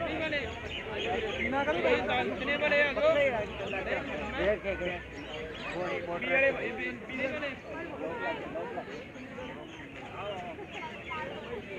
ਵਾਲੇ